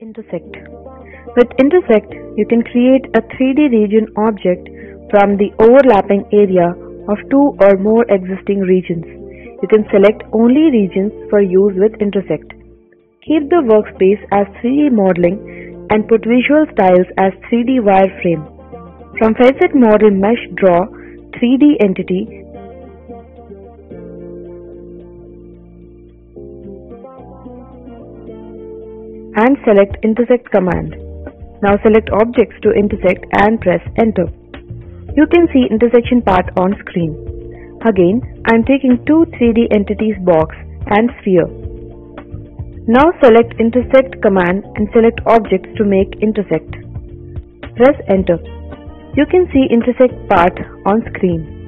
Intersect. With intersect, you can create a 3D region object from the overlapping area of two or more existing regions. You can select only regions for use with intersect. Keep the workspace as 3D modeling and put visual styles as 3D wireframe. From Facet Model Mesh draw 3D entity and select intersect command. Now select objects to intersect and press enter. You can see intersection part on screen. Again, I am taking two 3D entities box and sphere. Now select intersect command and select objects to make intersect. Press enter. You can see intersect part on screen.